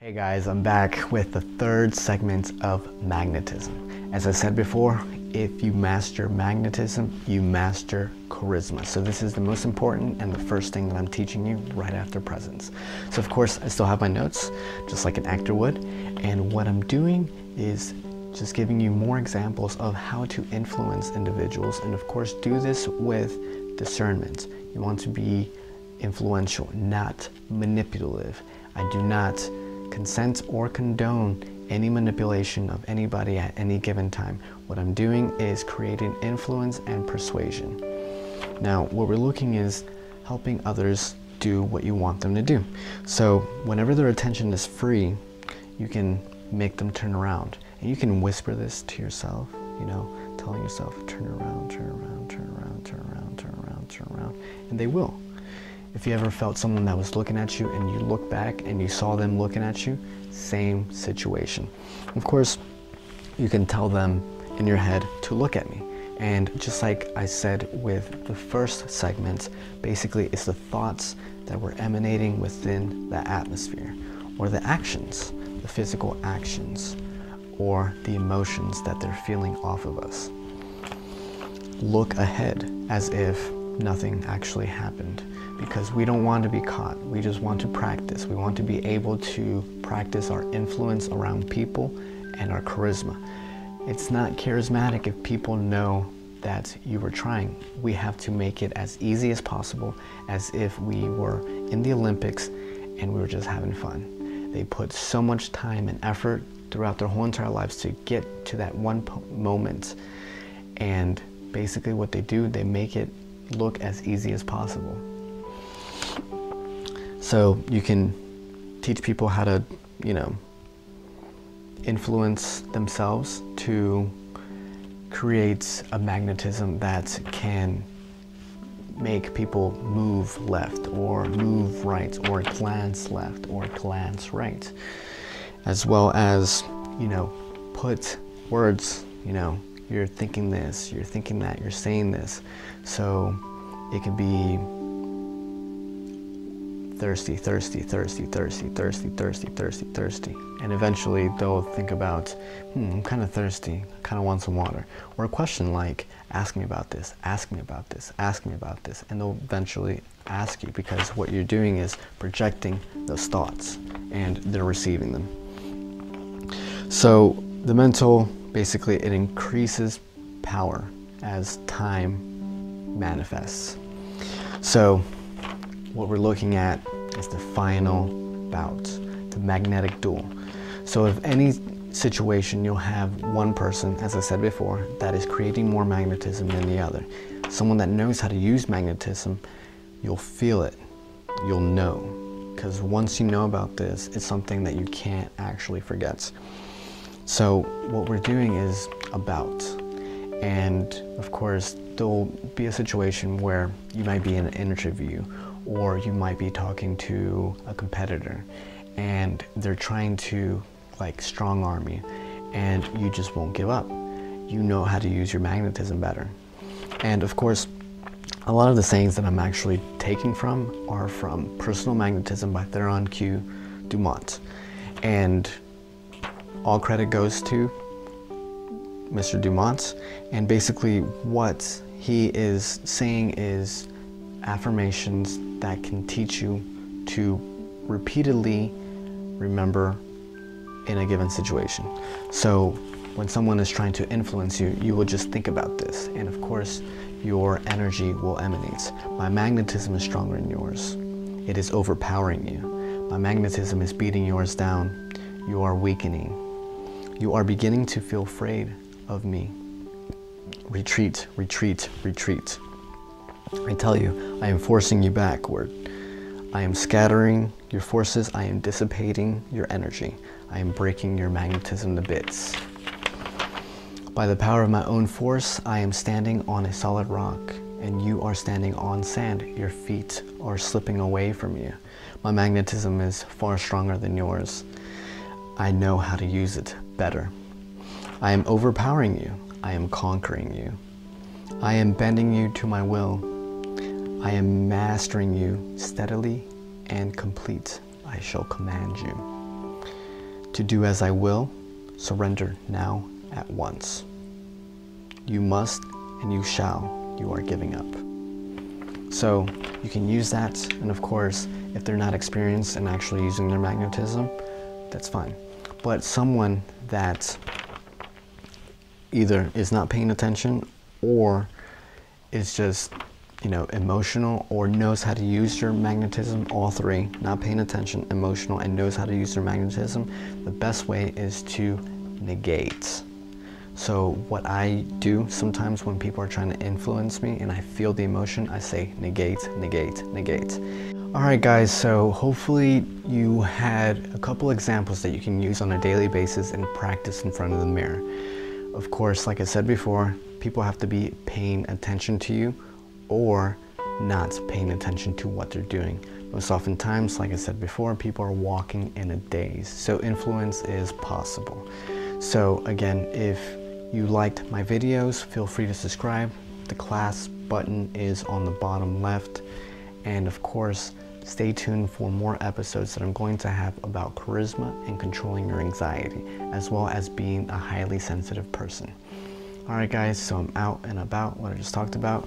Hey guys, I'm back with the third segment of magnetism. As I said before, if you master magnetism, you master charisma. So this is the most important and the first thing that I'm teaching you right after presence. So of course, I still have my notes, just like an actor would. And what I'm doing is just giving you more examples of how to influence individuals. And of course, do this with discernment. You want to be influential, not manipulative. I do not consent or condone any manipulation of anybody at any given time. What I'm doing is creating influence and persuasion. Now, what we're looking is helping others do what you want them to do. So, whenever their attention is free, you can make them turn around. And you can whisper this to yourself, you know, telling yourself, turn around, turn around, turn around, turn around, turn around, turn around. And they will. If you ever felt someone that was looking at you and you look back and you saw them looking at you, same situation. Of course, you can tell them in your head to look at me. And just like I said with the first segment, basically it's the thoughts that were emanating within the atmosphere or the actions, the physical actions or the emotions that they're feeling off of us. Look ahead as if nothing actually happened because we don't want to be caught. We just want to practice. We want to be able to practice our influence around people and our charisma. It's not charismatic if people know that you were trying. We have to make it as easy as possible as if we were in the Olympics and we were just having fun. They put so much time and effort throughout their whole entire lives to get to that one moment. And basically, what they do, they make it look as easy as possible. So you can teach people how to, you know, influence themselves to create a magnetism that can make people move left or move right or glance left or glance right as well as you know put words you know you're thinking this you're thinking that you're saying this so it could be thirsty, thirsty, thirsty, thirsty, thirsty, thirsty, thirsty, thirsty. And eventually they'll think about, hmm, I'm kind of thirsty, kind of want some water. Or a question like, ask me about this, ask me about this, ask me about this. And they'll eventually ask you because what you're doing is projecting those thoughts and they're receiving them. So the mental, basically it increases power as time manifests. So what we're looking at is the final bout, the magnetic duel. So if any situation you'll have one person, as I said before, that is creating more magnetism than the other. Someone that knows how to use magnetism, you'll feel it, you'll know. Because once you know about this, it's something that you can't actually forget. So what we're doing is about. And of course, there'll be a situation where you might be in an interview or you might be talking to a competitor and they're trying to like strong arm you and you just won't give up. You know how to use your magnetism better. And of course, a lot of the sayings that I'm actually taking from are from Personal Magnetism by Theron Q. Dumont. And all credit goes to Mr. Dumont. And basically, what he is saying is affirmations that can teach you to repeatedly remember in a given situation. So when someone is trying to influence you, you will just think about this. And of course, your energy will emanate. My magnetism is stronger than yours. It is overpowering you. My magnetism is beating yours down. You are weakening. You are beginning to feel afraid of me. Retreat, retreat, retreat. I tell you, I am forcing you backward. I am scattering your forces. I am dissipating your energy. I am breaking your magnetism to bits. By the power of my own force, I am standing on a solid rock, and you are standing on sand. Your feet are slipping away from you. My magnetism is far stronger than yours. I know how to use it better. I am overpowering you. I am conquering you. I am bending you to my will. I am mastering you steadily and complete. I shall command you. to do as I will, surrender now at once. You must and you shall, you are giving up. So you can use that, and of course, if they're not experienced in actually using their magnetism, that's fine. But someone that either is not paying attention or is just you know emotional or knows how to use your magnetism all three not paying attention emotional and knows how to use their magnetism the best way is to negate. So what i do sometimes when people are trying to influence me and i feel the emotion i say negate negate negate all right guys so hopefully you had a couple examples that you can use on a daily basis and practice in front of the mirror of course, like I said before, people have to be paying attention to you or not paying attention to what they're doing. Most oftentimes, like I said before, people are walking in a daze. So influence is possible. So again, if you liked my videos, feel free to subscribe. The class button is on the bottom left. And of course, Stay tuned for more episodes that I'm going to have about charisma and controlling your anxiety, as well as being a highly sensitive person. Alright guys, so I'm out and about what I just talked about.